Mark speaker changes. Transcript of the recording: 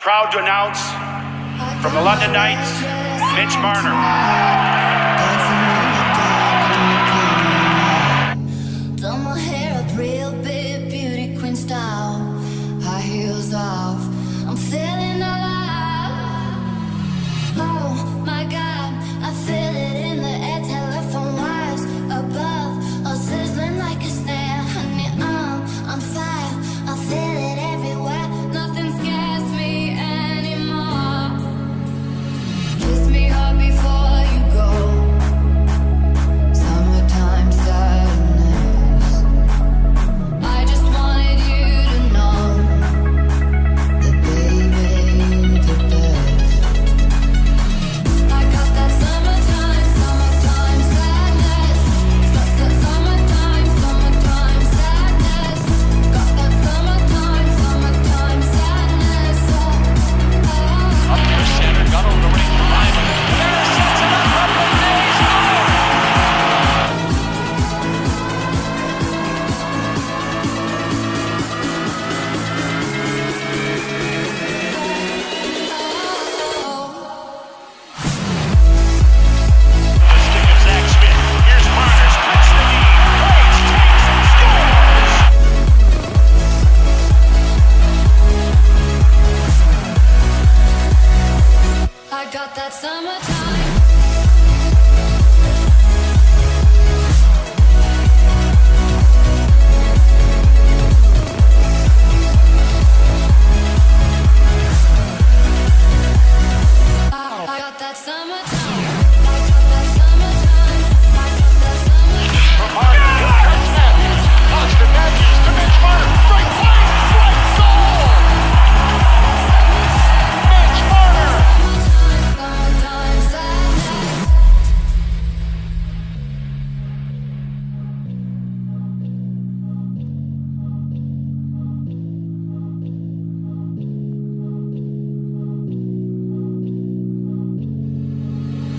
Speaker 1: Proud to announce from the London Knights, Mitch Marner.